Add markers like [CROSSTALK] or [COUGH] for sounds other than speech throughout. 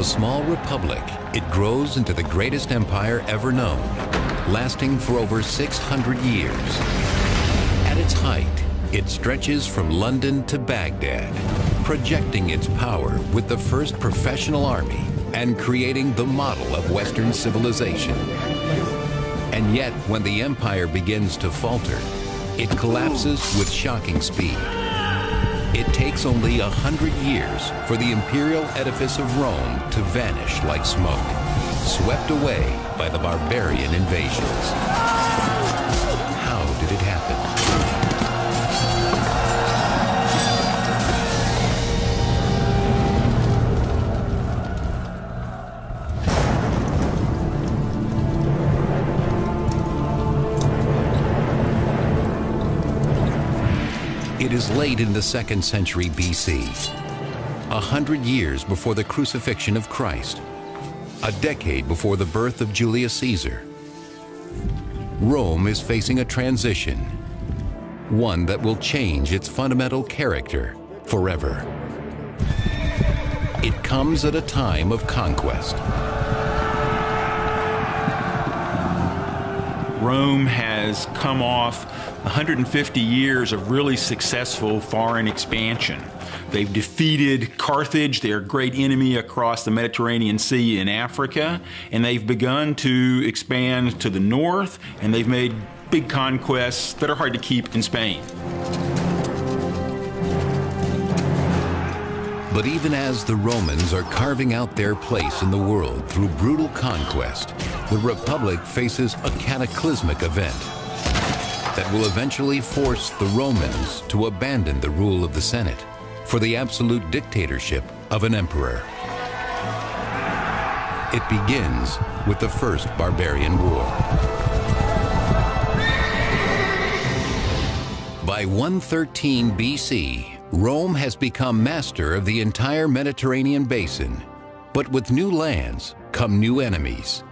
a small republic, it grows into the greatest empire ever known, lasting for over 600 years. At its height, it stretches from London to Baghdad, projecting its power with the first professional army and creating the model of Western civilization. And yet, when the empire begins to falter, it collapses with shocking speed. It takes only a hundred years for the imperial edifice of Rome to vanish like smoke, swept away by the barbarian invasions. Is late in the second century BC, a hundred years before the crucifixion of Christ, a decade before the birth of Julius Caesar. Rome is facing a transition, one that will change its fundamental character forever. It comes at a time of conquest. Rome has come off 150 years of really successful foreign expansion. They've defeated Carthage, their great enemy across the Mediterranean Sea in Africa, and they've begun to expand to the north, and they've made big conquests that are hard to keep in Spain. But even as the Romans are carving out their place in the world through brutal conquest, the Republic faces a cataclysmic event that will eventually force the Romans to abandon the rule of the Senate for the absolute dictatorship of an emperor. It begins with the First Barbarian War. By 113 BC, Rome has become master of the entire Mediterranean basin. But with new lands come new enemies.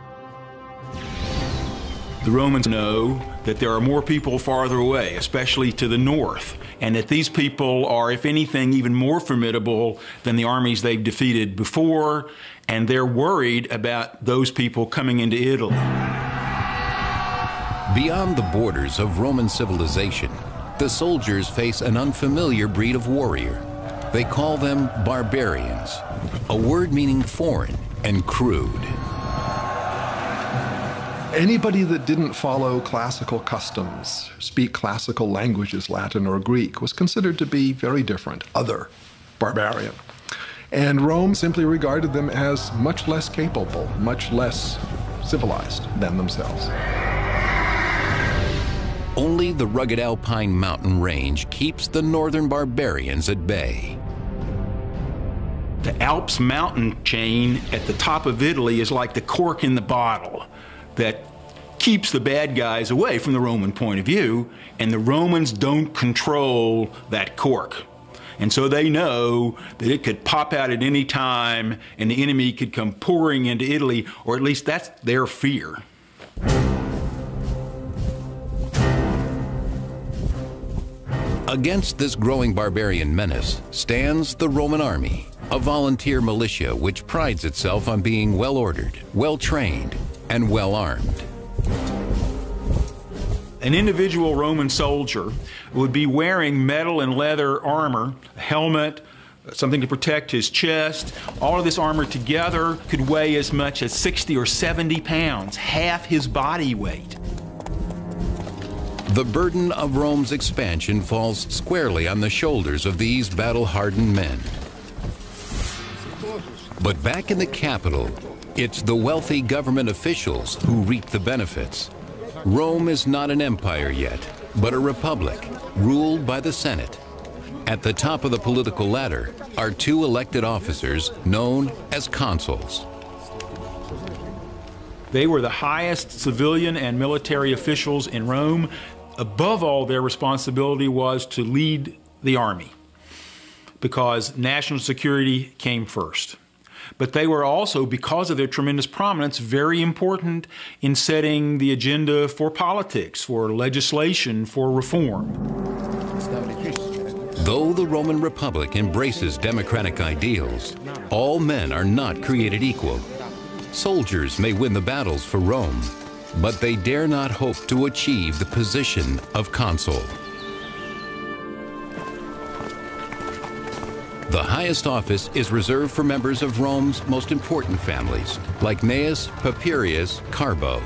The Romans know that there are more people farther away, especially to the north, and that these people are, if anything, even more formidable than the armies they've defeated before, and they're worried about those people coming into Italy. Beyond the borders of Roman civilization, the soldiers face an unfamiliar breed of warrior. They call them barbarians, a word meaning foreign and crude. Anybody that didn't follow classical customs, speak classical languages, Latin or Greek, was considered to be very different, other, barbarian. And Rome simply regarded them as much less capable, much less civilized than themselves. Only the rugged alpine mountain range keeps the northern barbarians at bay. The Alps mountain chain at the top of Italy is like the cork in the bottle that keeps the bad guys away from the Roman point of view, and the Romans don't control that cork. And so they know that it could pop out at any time and the enemy could come pouring into Italy, or at least that's their fear. Against this growing barbarian menace stands the Roman army, a volunteer militia which prides itself on being well ordered, well trained, and well armed. An individual Roman soldier would be wearing metal and leather armor, a helmet, something to protect his chest. All of this armor together could weigh as much as 60 or 70 pounds, half his body weight. The burden of Rome's expansion falls squarely on the shoulders of these battle hardened men. But back in the capital, it's the wealthy government officials who reap the benefits. Rome is not an empire yet, but a republic ruled by the Senate. At the top of the political ladder are two elected officers known as consuls. They were the highest civilian and military officials in Rome. Above all, their responsibility was to lead the army because national security came first. But they were also, because of their tremendous prominence, very important in setting the agenda for politics, for legislation, for reform. Though the Roman Republic embraces democratic ideals, all men are not created equal. Soldiers may win the battles for Rome, but they dare not hope to achieve the position of consul. The highest office is reserved for members of Rome's most important families, like Gnaeus, Papirius, Carbo.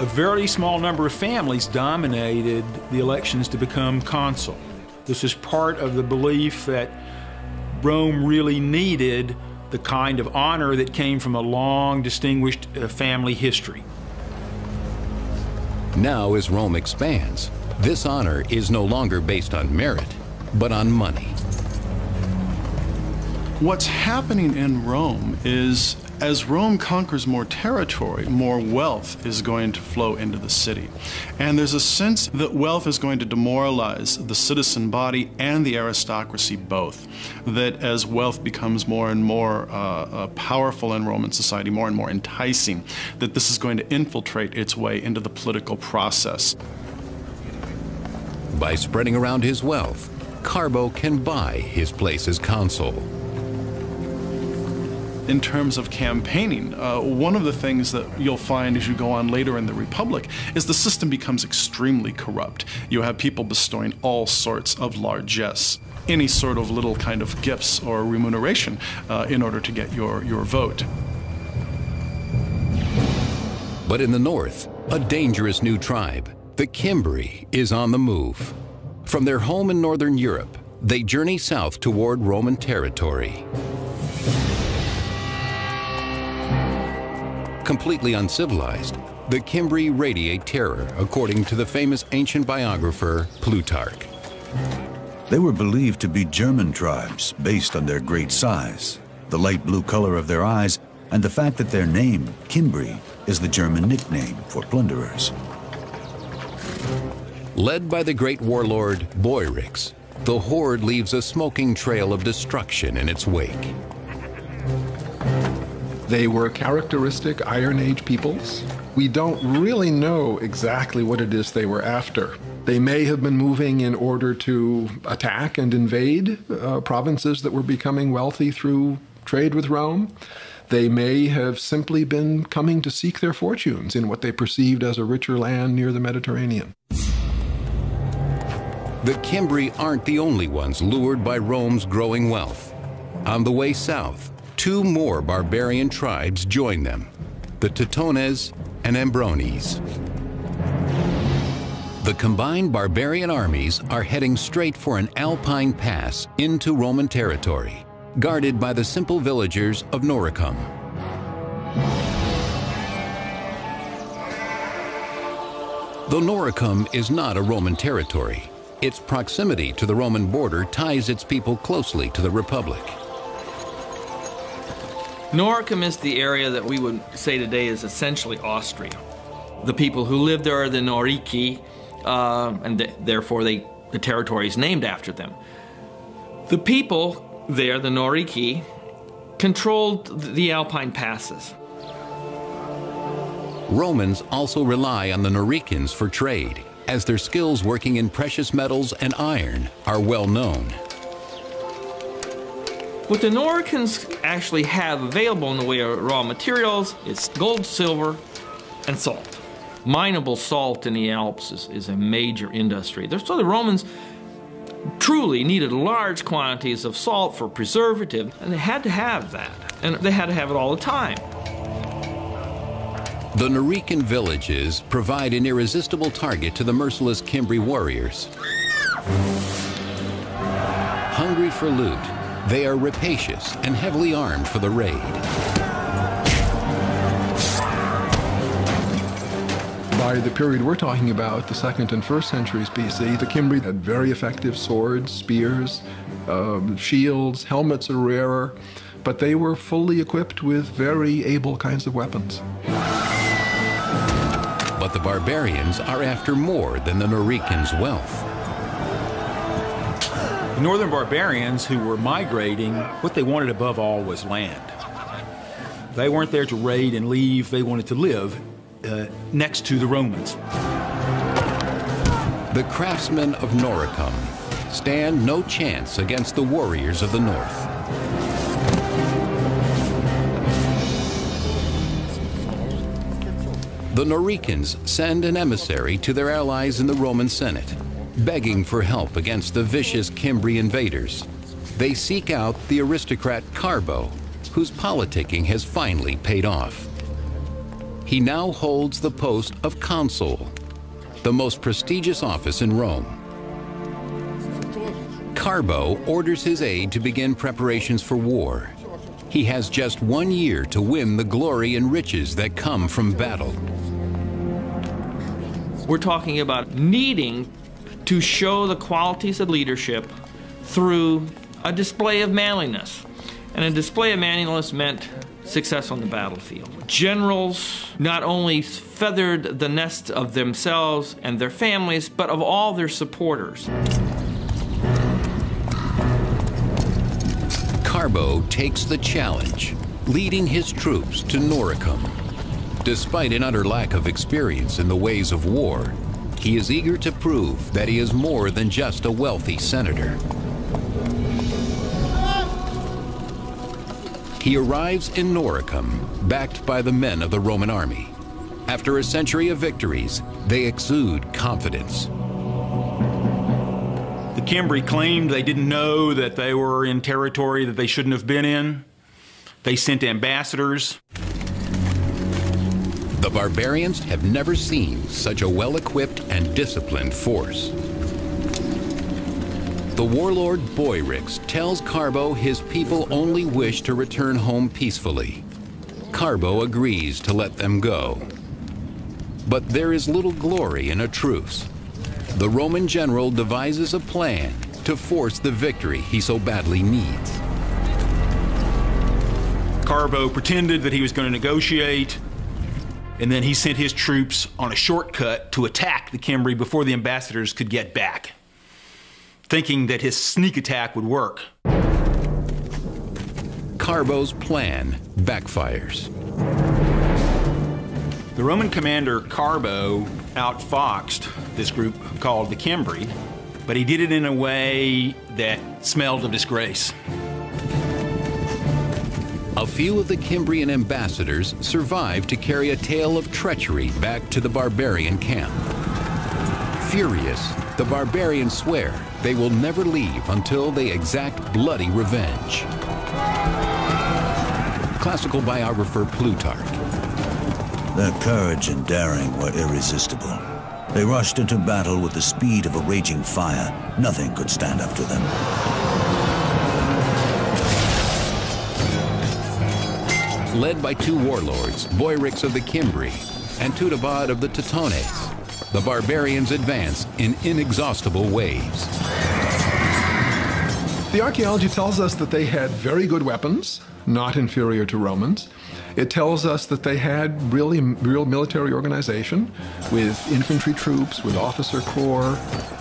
A very small number of families dominated the elections to become consul. This is part of the belief that Rome really needed the kind of honor that came from a long, distinguished uh, family history. Now, as Rome expands, this honor is no longer based on merit, but on money. What's happening in Rome is as Rome conquers more territory, more wealth is going to flow into the city. And there's a sense that wealth is going to demoralize the citizen body and the aristocracy both. That as wealth becomes more and more uh, uh, powerful in Roman society, more and more enticing, that this is going to infiltrate its way into the political process. By spreading around his wealth, Carbo can buy his place as consul. In terms of campaigning, uh, one of the things that you'll find as you go on later in the Republic is the system becomes extremely corrupt. You have people bestowing all sorts of largesse, any sort of little kind of gifts or remuneration uh, in order to get your, your vote. But in the north, a dangerous new tribe, the Cimbri, is on the move. From their home in northern Europe, they journey south toward Roman territory. Completely uncivilized, the Cimbri radiate terror, according to the famous ancient biographer Plutarch. They were believed to be German tribes based on their great size, the light blue color of their eyes, and the fact that their name, Cimbri, is the German nickname for plunderers. Led by the great warlord Boiorix, the horde leaves a smoking trail of destruction in its wake. They were characteristic Iron Age peoples. We don't really know exactly what it is they were after. They may have been moving in order to attack and invade uh, provinces that were becoming wealthy through trade with Rome. They may have simply been coming to seek their fortunes in what they perceived as a richer land near the Mediterranean. The Cimbri aren't the only ones lured by Rome's growing wealth. On the way south, two more barbarian tribes join them, the Teutones and Ambrones. The combined barbarian armies are heading straight for an alpine pass into Roman territory, guarded by the simple villagers of Noricum. Though Noricum is not a Roman territory, its proximity to the Roman border ties its people closely to the Republic. Noricum is the area that we would say today is essentially Austria. The people who live there are the Norici, uh, and th therefore they, the territory is named after them. The people there, the Norici, controlled the Alpine passes. Romans also rely on the Noricans for trade, as their skills working in precious metals and iron are well known. What the Noricans actually have available in the way of raw materials is gold, silver, and salt. Mineable salt in the Alps is, is a major industry. So the Romans truly needed large quantities of salt for preservative, and they had to have that. And they had to have it all the time. The Norican villages provide an irresistible target to the merciless Cimbri warriors. Hungry for loot, they are rapacious and heavily armed for the raid. By the period we're talking about, the second and first centuries BC, the Cimbri had very effective swords, spears, um, shields, helmets are rarer, but they were fully equipped with very able kinds of weapons. But the barbarians are after more than the Noricans' wealth. The northern barbarians who were migrating, what they wanted above all was land. They weren't there to raid and leave, they wanted to live uh, next to the Romans. The craftsmen of Noricum stand no chance against the warriors of the north. The Noricans send an emissary to their allies in the Roman Senate, begging for help against the vicious Cimbri invaders. They seek out the aristocrat Carbo, whose politicking has finally paid off. He now holds the post of consul, the most prestigious office in Rome. Carbo orders his aide to begin preparations for war. He has just one year to win the glory and riches that come from battle. We're talking about needing to show the qualities of leadership through a display of manliness. And a display of manliness meant success on the battlefield. Generals not only feathered the nest of themselves and their families, but of all their supporters. Carbo takes the challenge, leading his troops to Noricum. Despite an utter lack of experience in the ways of war, he is eager to prove that he is more than just a wealthy senator. He arrives in Noricum, backed by the men of the Roman army. After a century of victories, they exude confidence. The Cimbri claimed they didn't know that they were in territory that they shouldn't have been in. They sent ambassadors. The barbarians have never seen such a well-equipped and disciplined force. The warlord Boiorix tells Carbo his people only wish to return home peacefully. Carbo agrees to let them go. But there is little glory in a truce. The Roman general devises a plan to force the victory he so badly needs. Carbo pretended that he was going to negotiate, and then he sent his troops on a shortcut to attack the Cimbri before the ambassadors could get back, thinking that his sneak attack would work. Carbo's plan backfires. The Roman commander Carbo outfoxed this group called the Cimbri, but he did it in a way that smelled of disgrace. A few of the Cimbrian ambassadors survived to carry a tale of treachery back to the barbarian camp. Furious, the barbarians swear they will never leave until they exact bloody revenge. Classical biographer Plutarch. Their courage and daring were irresistible. They rushed into battle with the speed of a raging fire. Nothing could stand up to them. Led by two warlords, Boiorix of the Cimbri and Teutobod of the Teutones, the barbarians advance in inexhaustible waves. The archaeology tells us that they had very good weapons, not inferior to Romans. It tells us that they had really real military organization with infantry troops, with officer corps.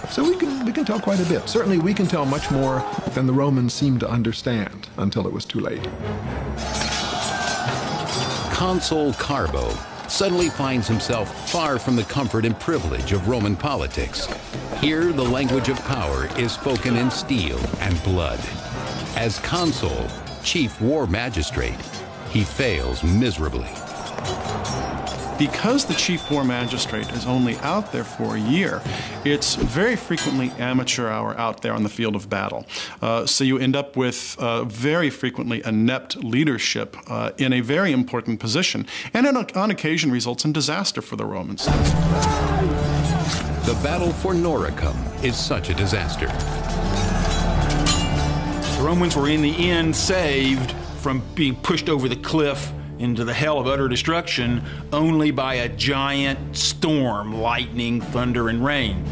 So we can, we can tell quite a bit. Certainly we can tell much more than the Romans seemed to understand until it was too late. Consul Carbo suddenly finds himself far from the comfort and privilege of Roman politics. Here, the language of power is spoken in steel and blood. As consul, chief war magistrate, he fails miserably. Because the chief war magistrate is only out there for a year, it's very frequently amateur hour out there on the field of battle. Uh, so you end up with uh, very frequently inept leadership uh, in a very important position, and on occasion results in disaster for the Romans. The battle for Noricum is such a disaster. The Romans were in the end saved from being pushed over the cliff into the hell of utter destruction only by a giant storm, lightning, thunder, and rain.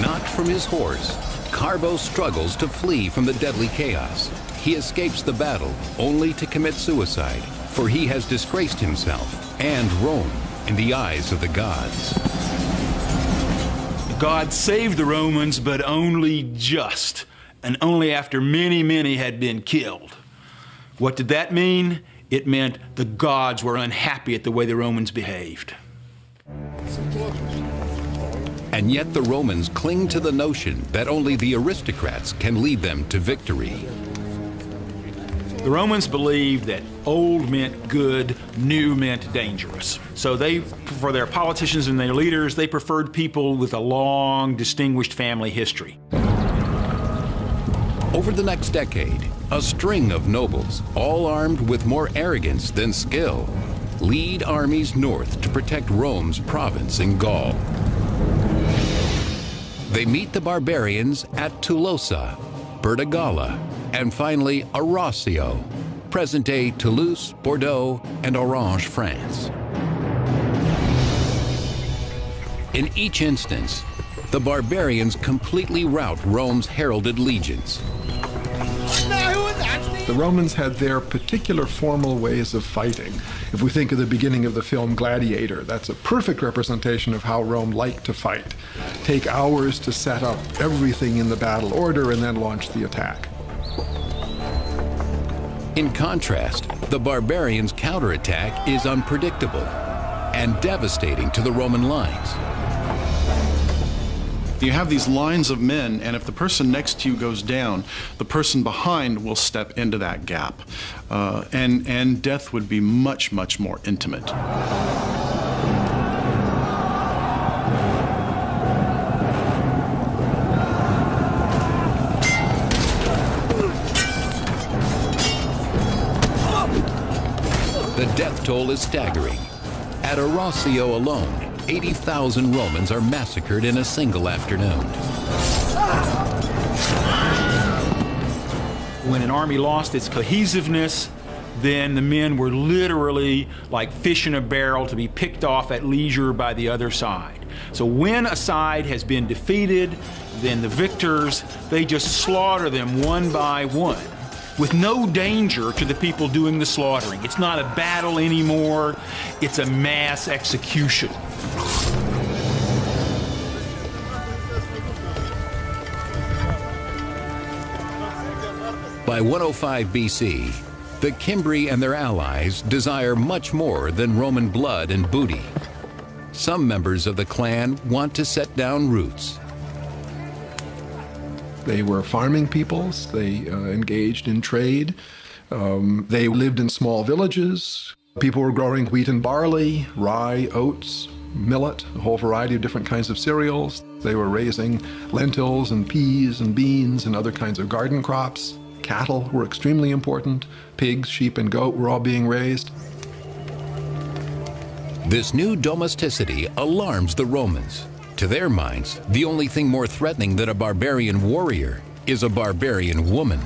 Knocked from his horse, Carbo struggles to flee from the deadly chaos. He escapes the battle only to commit suicide, for he has disgraced himself and Rome in the eyes of the gods. God saved the Romans, but only just and only after many, many had been killed. What did that mean? It meant the gods were unhappy at the way the Romans behaved. And yet the Romans cling to the notion that only the aristocrats can lead them to victory. The Romans believed that old meant good, new meant dangerous. So they, for their politicians and their leaders, they preferred people with a long, distinguished family history. Over the next decade, a string of nobles, all armed with more arrogance than skill, lead armies north to protect Rome's province in Gaul. They meet the barbarians at Tolosa, Burdigala, and finally Arausio, present-day Toulouse, Bordeaux, and Orange, France. In each instance, the barbarians completely rout Rome's heralded legions. The Romans had their particular formal ways of fighting. If we think of the beginning of the film Gladiator, that's a perfect representation of how Rome liked to fight. Take hours to set up everything in the battle order and then launch the attack. In contrast, the barbarians' counterattack is unpredictable and devastating to the Roman lines. You have these lines of men, and if the person next to you goes down, the person behind will step into that gap. Uh, and, and death would be much, much more intimate. The death toll is staggering. At Arausio alone, 80,000 Romans are massacred in a single afternoon. When an army lost its cohesiveness, then the men were literally like fish in a barrel to be picked off at leisure by the other side. So when a side has been defeated, then the victors, they just slaughter them one by one with no danger to the people doing the slaughtering. It's not a battle anymore, it's a mass execution. By 105 BC, the Cimbri and their allies desire much more than Roman blood and booty. Some members of the clan want to set down roots. They were farming peoples, they uh, engaged in trade, um, they lived in small villages. People were growing wheat and barley, rye, oats, millet, a whole variety of different kinds of cereals. They were raising lentils and peas and beans and other kinds of garden crops. Cattle were extremely important. Pigs, sheep, and goat were all being raised. This new domesticity alarms the Romans. To their minds, the only thing more threatening than a barbarian warrior is a barbarian woman.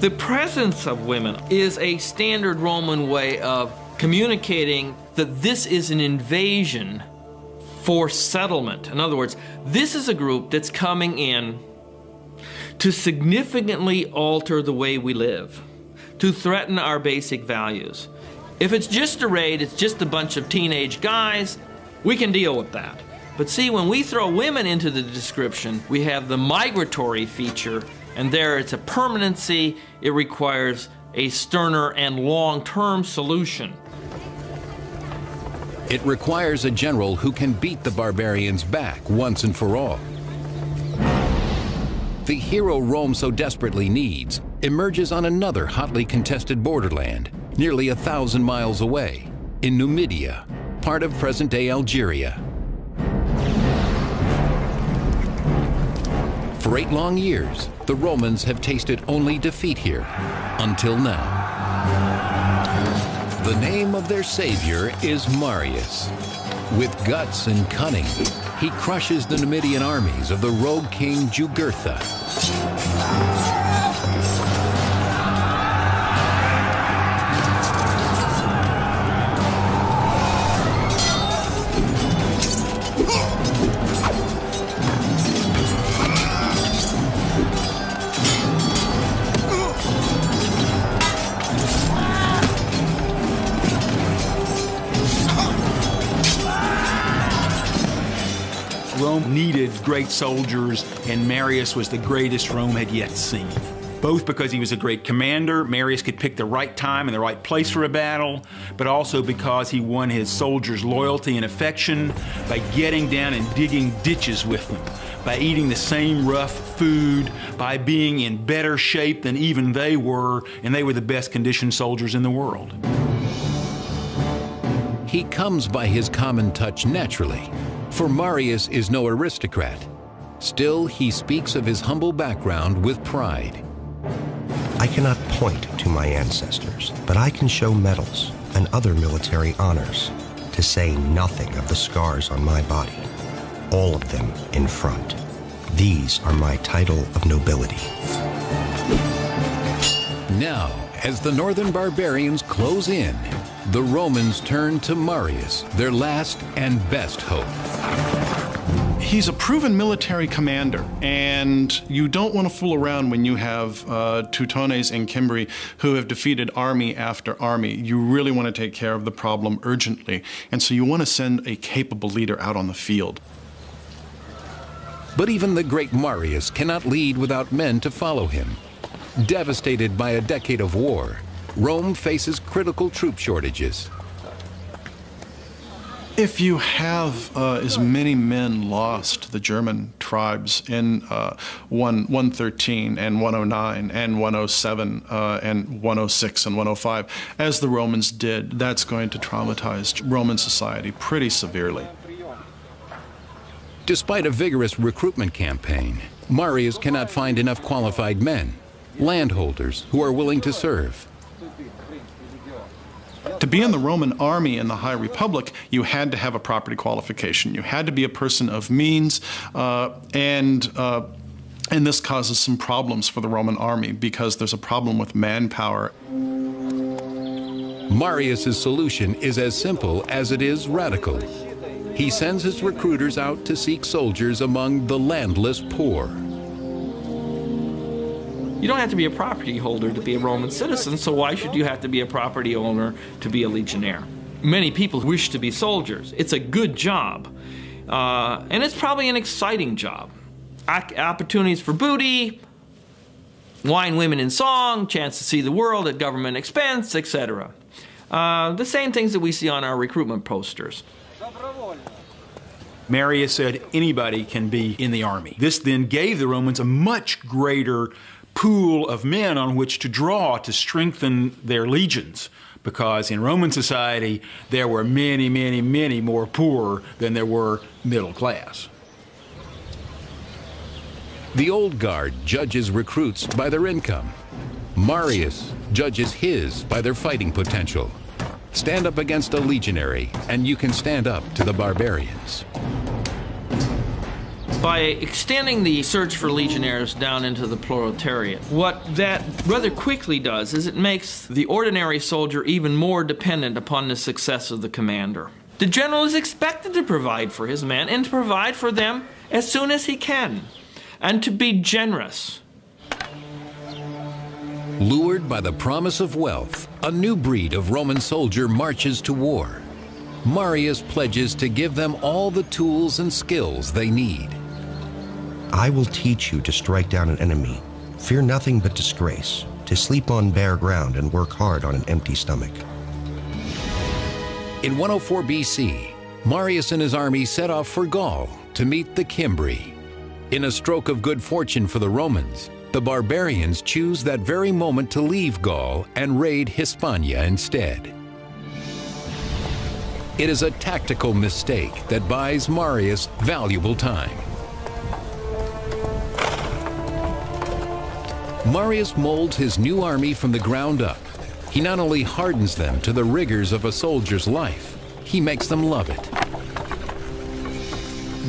The presence of women is a standard Roman way of communicating that this is an invasion for settlement. In other words, this is a group that's coming in to significantly alter the way we live, to threaten our basic values. If it's just a raid, it's just a bunch of teenage guys, we can deal with that. But see, when we throw women into the description, we have the migratory feature, and there it's a permanency, it requires a sterner and long term solution. It requires a general who can beat the barbarians back once and for all. The hero Rome so desperately needs emerges on another hotly contested borderland, nearly a thousand miles away, in Numidia, part of present-day Algeria. For eight long years, the Romans have tasted only defeat here, until now. The name of their savior is Marius. With guts and cunning, he crushes the Numidian armies of the rogue king Jugurtha. Great soldiers, and Marius was the greatest Rome had yet seen. both because he was a great commander, Marius could pick the right time and the right place for a battle, but also because he won his soldiers' loyalty and affection by getting down and digging ditches with them, by eating the same rough food, by being in better shape than even they were, and they were the best conditioned soldiers in the world. He comes by his common touch naturally, for Marius is no aristocrat. Still, he speaks of his humble background with pride. I cannot point to my ancestors, but I can show medals and other military honors, to say nothing of the scars on my body, all of them in front. These are my title of nobility. Now, as the northern barbarians close in, the Romans turn to Marius, their last and best hope. He's a proven military commander, and you don't want to fool around when you have uh, Teutones and Cimbri who have defeated army after army. You really want to take care of the problem urgently, and so you want to send a capable leader out on the field. But even the great Marius cannot lead without men to follow him. Devastated by a decade of war, Rome faces critical troop shortages. If you have uh, as many men lost to the German tribes in uh, 1, 113 and 109 and 107 uh, and 106 and 105, as the Romans did, that's going to traumatize Roman society pretty severely. Despite a vigorous recruitment campaign, Marius cannot find enough qualified men, landholders who are willing to serve. To be in the Roman army in the High Republic, you had to have a property qualification. You had to be a person of means, uh, and uh, and this causes some problems for the Roman army because there's a problem with manpower. Marius's solution is as simple as it is radical. He sends his recruiters out to seek soldiers among the landless poor. You don't have to be a property holder to be a Roman citizen, so why should you have to be a property owner to be a legionnaire? Many people wish to be soldiers. It's a good job, uh, and it's probably an exciting job. opportunities for booty, wine, women, and song, chance to see the world at government expense, etc. Uh, the same things that we see on our recruitment posters. Marius said anybody can be in the army. This then gave the Romans a much greater pool of men on which to draw to strengthen their legions. Because in Roman society, there were many, many, many more poor than there were middle class. The old guard judges recruits by their income. Marius judges his by their fighting potential. Stand up against a legionary, and you can stand up to the barbarians. By extending the search for legionnaires down into the proletariat, what that rather quickly does is it makes the ordinary soldier even more dependent upon the success of the commander. The general is expected to provide for his men and to provide for them as soon as he can, and to be generous. Lured by the promise of wealth, a new breed of Roman soldier marches to war. Marius pledges to give them all the tools and skills they need. I will teach you to strike down an enemy. Fear nothing but disgrace, to sleep on bare ground and work hard on an empty stomach. In 104 BC, Marius and his army set off for Gaul to meet the Cimbri. In a stroke of good fortune for the Romans, the barbarians choose that very moment to leave Gaul and raid Hispania instead. It is a tactical mistake that buys Marius valuable time. Marius molds his new army from the ground up. He not only hardens them to the rigors of a soldier's life, he makes them love it.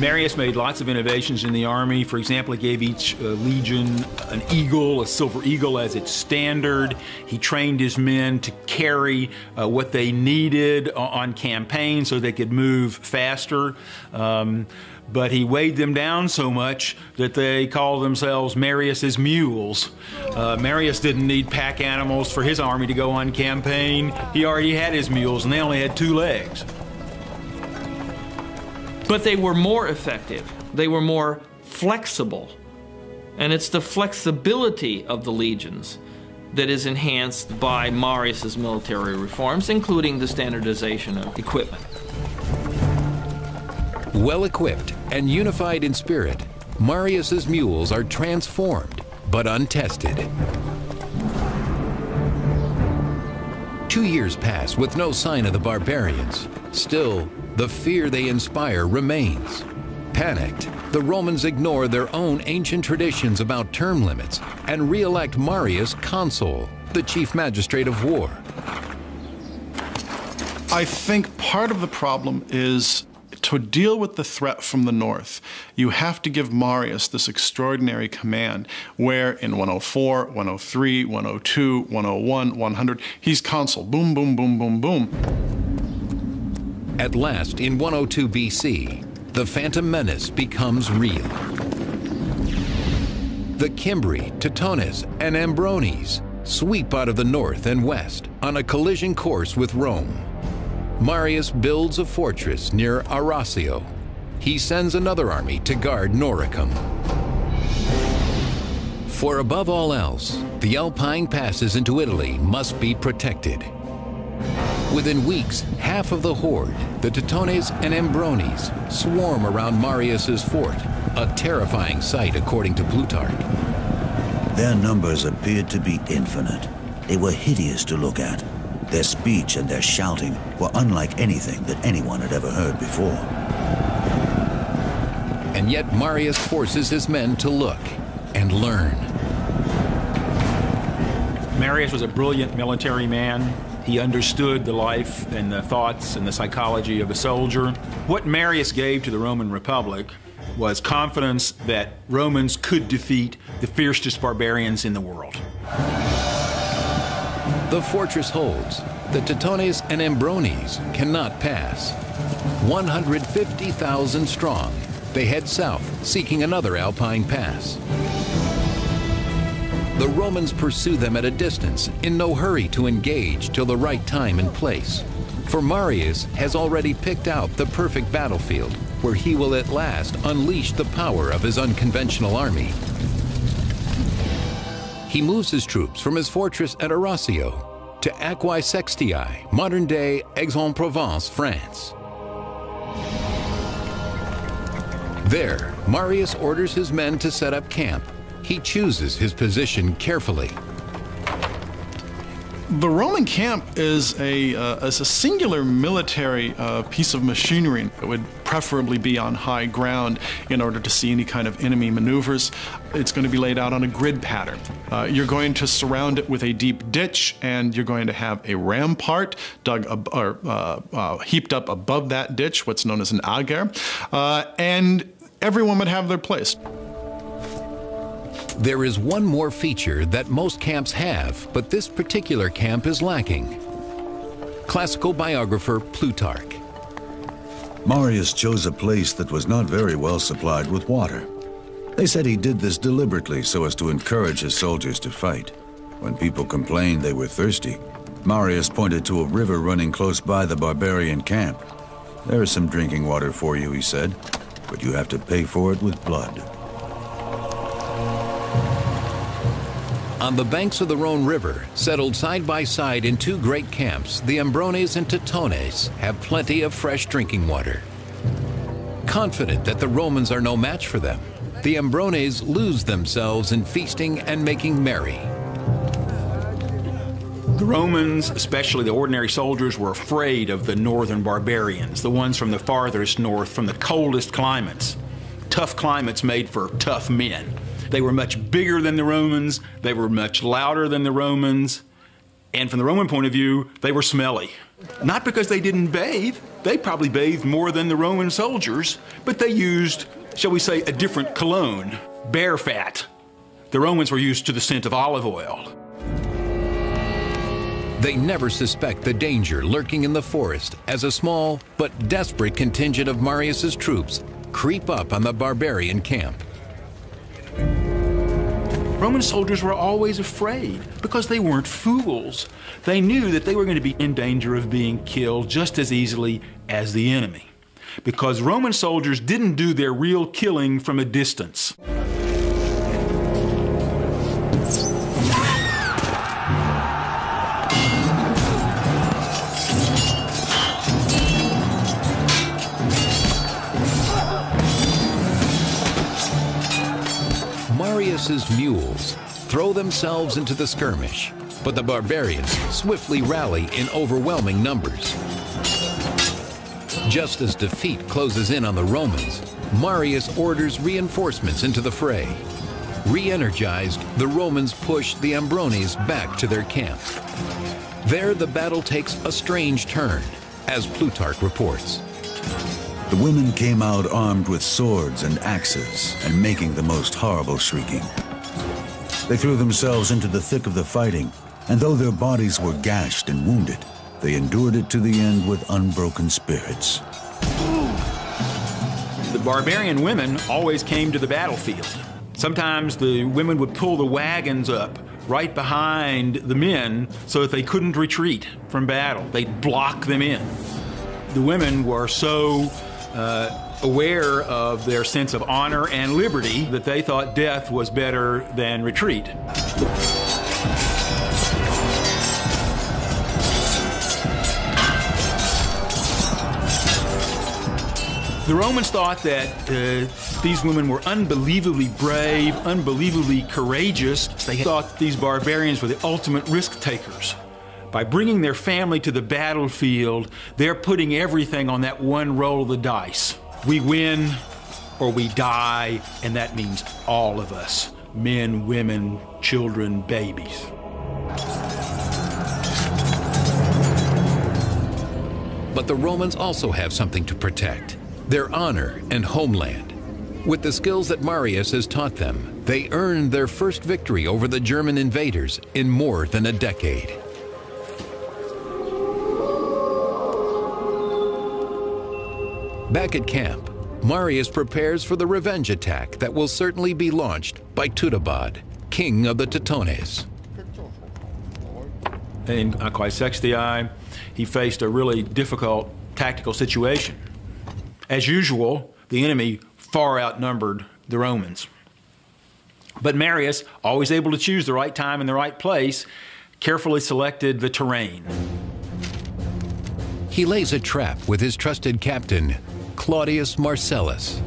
Marius made lots of innovations in the army. For example, he gave each uh, legion an eagle, a silver eagle, as its standard. He trained his men to carry uh, what they needed on campaign so they could move faster. Um, but he weighed them down so much that they called themselves Marius's mules. Uh, Marius didn't need pack animals for his army to go on campaign. He already had his mules, and they only had two legs. But they were more effective. They were more flexible. And it's the flexibility of the legions that is enhanced by Marius's military reforms, including the standardization of equipment. Well equipped and unified in spirit, Marius's mules are transformed but untested. Two years pass with no sign of the barbarians. Still, the fear they inspire remains. Panicked, the Romans ignore their own ancient traditions about term limits and re-elect Marius consul, the chief magistrate of war. I think part of the problem is to deal with the threat from the north, you have to give Marius this extraordinary command where in 104, 103, 102, 101, 100, he's consul. Boom, boom, boom, boom, boom. At last, in 102 BC, the Phantom Menace becomes real. The Cimbri, Teutones, and Ambrones sweep out of the north and west on a collision course with Rome. Marius builds a fortress near Arausio. He sends another army to guard Noricum. For above all else, the Alpine passes into Italy must be protected. Within weeks, half of the horde, the Teutones and Ambrones, swarm around Marius's fort, a terrifying sight according to Plutarch. Their numbers appeared to be infinite. They were hideous to look at. Their speech and their shouting were unlike anything that anyone had ever heard before. And yet Marius forces his men to look and learn. Marius was a brilliant military man. He understood the life and the thoughts and the psychology of a soldier. What Marius gave to the Roman Republic was confidence that Romans could defeat the fiercest barbarians in the world. The fortress holds. The Teutones and Ambrones cannot pass. 150,000 strong, they head south, seeking another Alpine pass. The Romans pursue them at a distance, in no hurry to engage till the right time and place. For Marius has already picked out the perfect battlefield, where he will at last unleash the power of his unconventional army. He moves his troops from his fortress at Arausio to Aquae Sextiae, modern-day Aix-en-Provence, France. There, Marius orders his men to set up camp he chooses his position carefully. The Roman camp is a, uh, is a singular military uh, piece of machinery. It would preferably be on high ground in order to see any kind of enemy maneuvers. It's going to be laid out on a grid pattern. Uh, you're going to surround it with a deep ditch, and you're going to have a rampart dug or uh, uh, heaped up above that ditch, what's known as an agger, uh, and everyone would have their place. There is one more feature that most camps have, but this particular camp is lacking. Classical biographer Plutarch. Marius chose a place that was not very well supplied with water. They said he did this deliberately so as to encourage his soldiers to fight. When people complained they were thirsty, Marius pointed to a river running close by the barbarian camp. There is some drinking water for you, he said, but you have to pay for it with blood. On the banks of the Rhone River, settled side by side in two great camps, the Ambrones and Teutones have plenty of fresh drinking water. Confident that the Romans are no match for them, the Ambrones lose themselves in feasting and making merry. The Romans, especially the ordinary soldiers, were afraid of the northern barbarians, the ones from the farthest north, from the coldest climates. Tough climates made for tough men. They were much bigger than the Romans, they were much louder than the Romans, and from the Roman point of view, they were smelly. Not because they didn't bathe, they probably bathed more than the Roman soldiers, but they used, shall we say, a different cologne, bear fat. The Romans were used to the scent of olive oil. They never suspect the danger lurking in the forest as a small but desperate contingent of Marius's troops creep up on the barbarian camp. Roman soldiers were always afraid because they weren't fools. They knew that they were going to be in danger of being killed just as easily as the enemy. Because Roman soldiers didn't do their real killing from a distance. Mules throw themselves into the skirmish, but the barbarians swiftly rally in overwhelming numbers. Just as defeat closes in on the Romans, Marius orders reinforcements into the fray. Re-energized, the Romans push the Ambrones back to their camp. There, the battle takes a strange turn, as Plutarch reports. The women came out armed with swords and axes and making the most horrible shrieking. They threw themselves into the thick of the fighting, and though their bodies were gashed and wounded, they endured it to the end with unbroken spirits. The barbarian women always came to the battlefield. Sometimes the women would pull the wagons up right behind the men so that they couldn't retreat from battle. They'd block them in. The women were so uh, aware of their sense of honor and liberty that they thought death was better than retreat. The Romans thought that uh, these women were unbelievably brave, unbelievably courageous. They thought these barbarians were the ultimate risk takers. By bringing their family to the battlefield, they're putting everything on that one roll of the dice. We win or we die, and that means all of us men, women, children, babies. But the Romans also have something to protect their honor and homeland. With the skills that Marius has taught them, they earned their first victory over the German invaders in more than a decade. Back at camp, Marius prepares for the revenge attack that will certainly be launched by Teutobod, king of the Teutones. In uh, Aquae Sextiae, he faced a really difficult tactical situation. As usual, the enemy far outnumbered the Romans. But Marius, always able to choose the right time and the right place, carefully selected the terrain. He lays a trap with his trusted captain, Claudius Marcellus.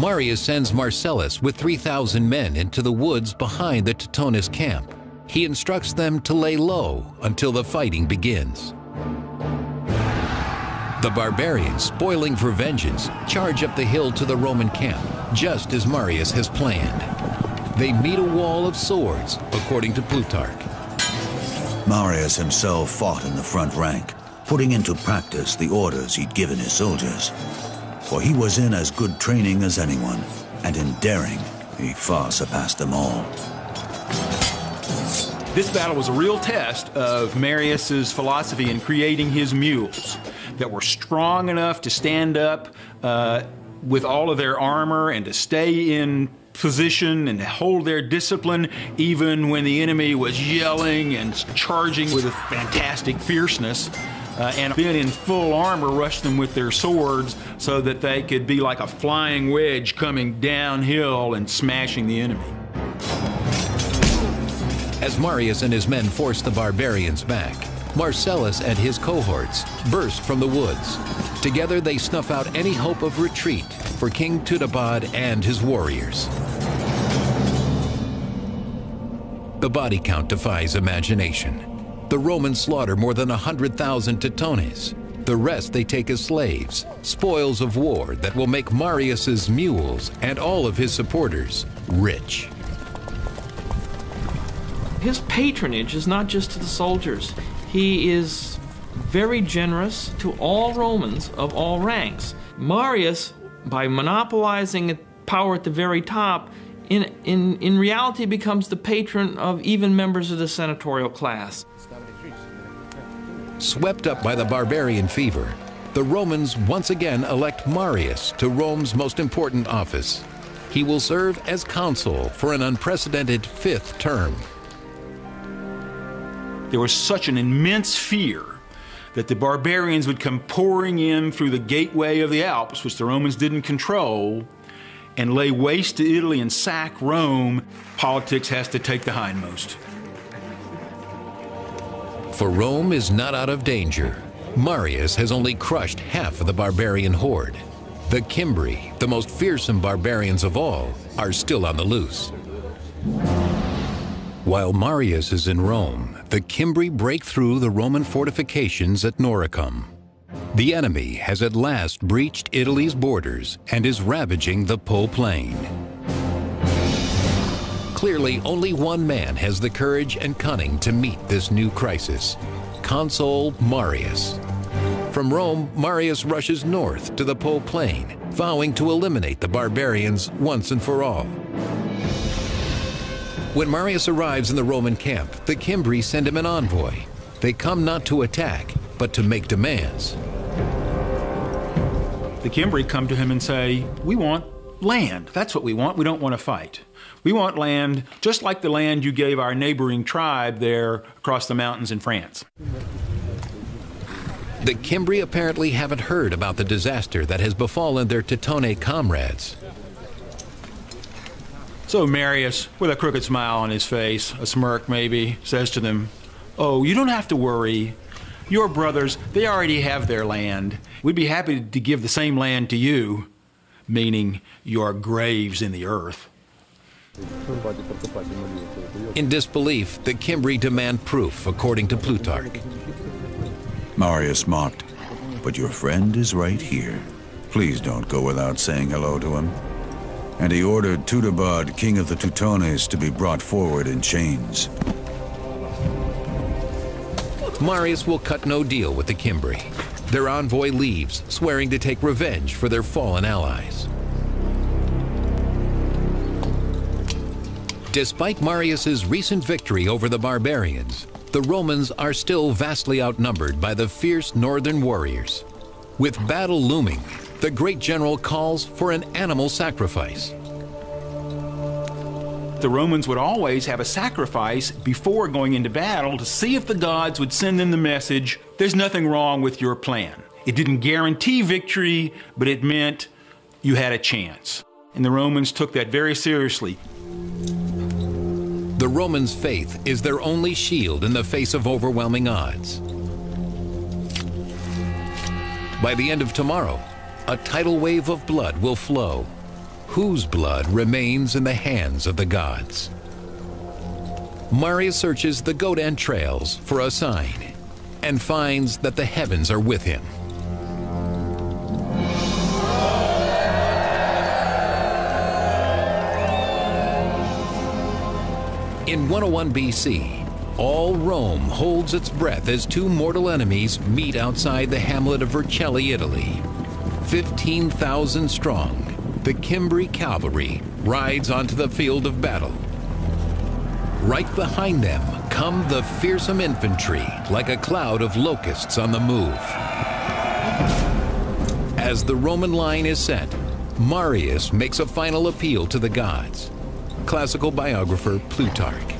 Marius sends Marcellus with 3,000 men into the woods behind the Teutones camp. He instructs them to lay low until the fighting begins. The barbarians, spoiling for vengeance, charge up the hill to the Roman camp, just as Marius has planned. They meet a wall of swords, according to Plutarch. Marius himself fought in the front rank, putting into practice the orders he'd given his soldiers. For he was in as good training as anyone, and in daring, he far surpassed them all. This battle was a real test of Marius's philosophy in creating his mules that were strong enough to stand up uh, with all of their armor and to stay in position and hold their discipline even when the enemy was yelling and charging with a fantastic fierceness. Uh, and then in full armor rush them with their swords so that they could be like a flying wedge coming downhill and smashing the enemy. As Marius and his men force the barbarians back, Marcellus and his cohorts burst from the woods. Together they snuff out any hope of retreat for King Teutobod and his warriors. The body count defies imagination. The Romans slaughter more than 100,000 Teutones. The rest they take as slaves, spoils of war that will make Marius's mules and all of his supporters rich. His patronage is not just to the soldiers. He is very generous to all Romans of all ranks. Marius, by monopolizing power at the very top, in, in, in reality becomes the patron of even members of the senatorial class. Swept up by the barbarian fever, the Romans once again elect Marius to Rome's most important office. He will serve as consul for an unprecedented fifth term. There was such an immense fear that the barbarians would come pouring in through the gateway of the Alps, which the Romans didn't control, and lay waste to Italy and sack Rome. Politics has to take the hindmost. For Rome is not out of danger. Marius has only crushed half of the barbarian horde. The Cimbri, the most fearsome barbarians of all, are still on the loose. While Marius is in Rome, the Cimbri break through the Roman fortifications at Noricum. The enemy has at last breached Italy's borders and is ravaging the Po Plain. Clearly, only one man has the courage and cunning to meet this new crisis Consul Marius. From Rome, Marius rushes north to the Po Plain, vowing to eliminate the barbarians once and for all. When Marius arrives in the Roman camp, the Cimbri send him an envoy. They come not to attack, but to make demands. The Cimbri come to him and say, We want land. That's what we want. We don't want to fight. We want land just like the land you gave our neighboring tribe there across the mountains in France. The Cimbri apparently haven't heard about the disaster that has befallen their Teutonic comrades. So Marius, with a crooked smile on his face, a smirk maybe, says to them, Oh, you don't have to worry. Your brothers, they already have their land. We'd be happy to give the same land to you, meaning your graves in the earth. In disbelief, the Cimbri demand proof, according to Plutarch. Marius mocked. But your friend is right here. Please don't go without saying hello to him. And he ordered Teutobod, king of the Teutones, to be brought forward in chains. Marius will cut no deal with the Cimbri. Their envoy leaves, swearing to take revenge for their fallen allies. Despite Marius's recent victory over the barbarians, the Romans are still vastly outnumbered by the fierce northern warriors. With battle looming, the great general calls for an animal sacrifice. The Romans would always have a sacrifice before going into battle to see if the gods would send them the message there's nothing wrong with your plan. It didn't guarantee victory, but it meant you had a chance. And the Romans took that very seriously. The Romans' faith is their only shield in the face of overwhelming odds. By the end of tomorrow, a tidal wave of blood will flow. Whose blood remains in the hands of the gods? Marius searches the goat entrails for a sign and finds that the heavens are with him. In 101 BC, all Rome holds its breath as two mortal enemies meet outside the hamlet of Vercelli, Italy. 15,000 strong, the Cimbri cavalry rides onto the field of battle. Right behind them come the fearsome infantry, like a cloud of locusts on the move. As the Roman line is set, Marius makes a final appeal to the gods. Classical biographer Plutarch.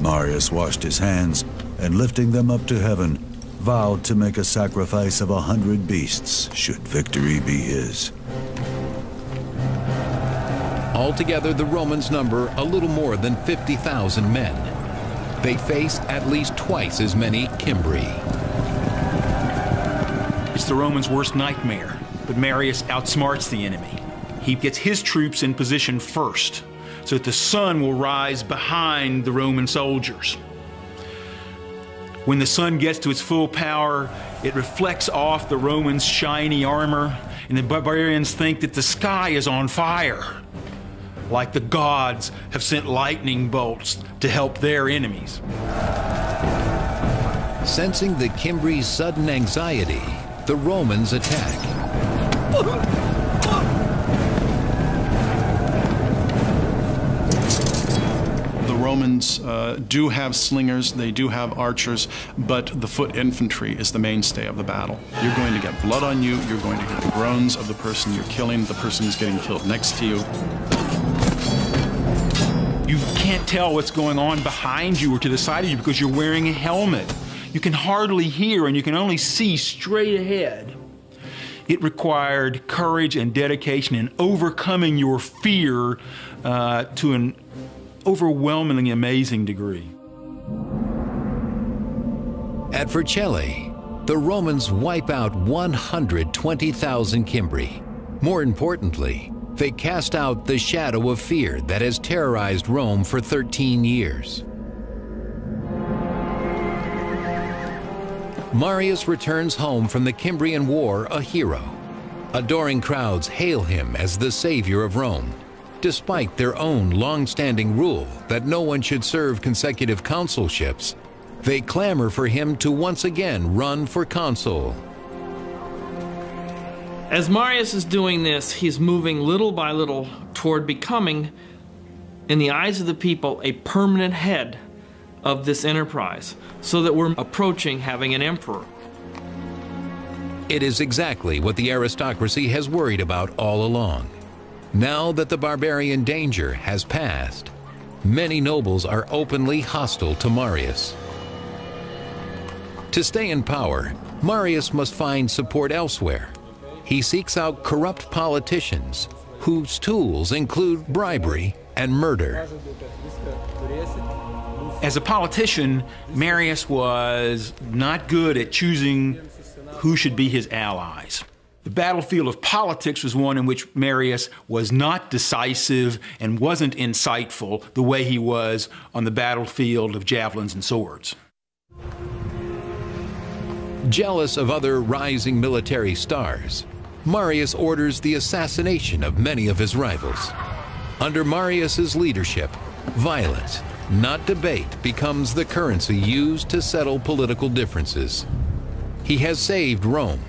Marius washed his hands and, lifting them up to heaven, vowed to make a sacrifice of a hundred beasts should victory be his. Altogether, the Romans number a little more than 50,000 men. They face at least twice as many Cimbri. It's the Romans' worst nightmare, but Marius outsmarts the enemy. He gets his troops in position first so that the sun will rise behind the Roman soldiers. When the sun gets to its full power, it reflects off the Romans' shiny armor, and the barbarians think that the sky is on fire, like the gods have sent lightning bolts to help their enemies. Sensing the Cimbri's sudden anxiety, the Romans attack. [LAUGHS] Romans uh, do have slingers, they do have archers, but the foot infantry is the mainstay of the battle. You're going to get blood on you, you're going to hear the groans of the person you're killing, the person who's getting killed next to you. You can't tell what's going on behind you or to the side of you because you're wearing a helmet. You can hardly hear and you can only see straight ahead. It required courage and dedication and overcoming your fear uh, to an overwhelmingly amazing degree. At Vercelli, the Romans wipe out 120,000 Cimbri. More importantly, they cast out the shadow of fear that has terrorized Rome for 13 years. Marius returns home from the Cimbrian War a hero. Adoring crowds hail him as the savior of Rome, despite their own long-standing rule that no one should serve consecutive consulships. They clamor for him to once again run for consul. As Marius is doing this, he's moving little by little toward becoming, in the eyes of the people, a permanent head of this enterprise, so that we're approaching having an emperor. It is exactly what the aristocracy has worried about all along. Now that the barbarian danger has passed, many nobles are openly hostile to Marius. To stay in power, Marius must find support elsewhere he seeks out corrupt politicians whose tools include bribery and murder. As a politician, Marius was not good at choosing who should be his allies. The battlefield of politics was one in which Marius was not decisive and wasn't insightful the way he was on the battlefield of javelins and swords. Jealous of other rising military stars, Marius orders the assassination of many of his rivals. Under Marius's leadership, violence, not debate, becomes the currency used to settle political differences. He has saved Rome,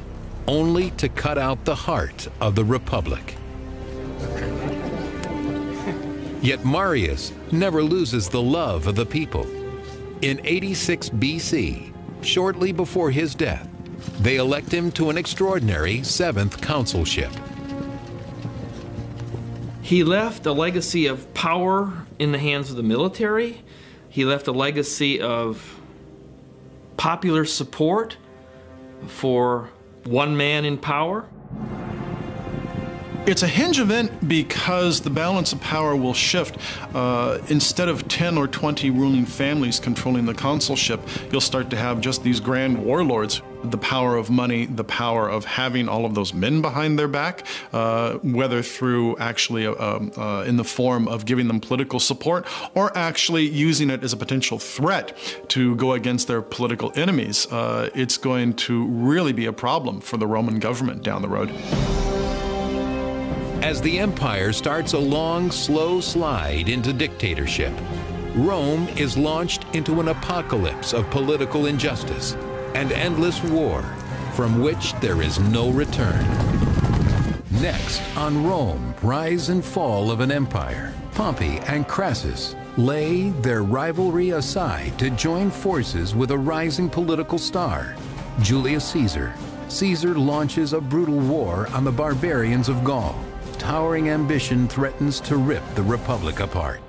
only to cut out the heart of the Republic. Yet Marius never loses the love of the people. In 86 BC, shortly before his death, they elect him to an extraordinary seventh consulship. He left a legacy of power in the hands of the military. He left a legacy of popular support for one man in power. It's a hinge event because the balance of power will shift. Uh, instead of 10 or 20 ruling families controlling the consulship, you'll start to have just these grand warlords. The power of money, the power of having all of those men behind their back, uh, whether through actually uh, um, uh, in the form of giving them political support or actually using it as a potential threat to go against their political enemies, uh, it's going to really be a problem for the Roman government down the road. As the empire starts a long, slow slide into dictatorship, Rome is launched into an apocalypse of political injustice and endless war from which there is no return. Next, on Rome, rise and fall of an empire, Pompey and Crassus lay their rivalry aside to join forces with a rising political star, Julius Caesar. Caesar launches a brutal war on the barbarians of Gaul towering ambition threatens to rip the Republic apart.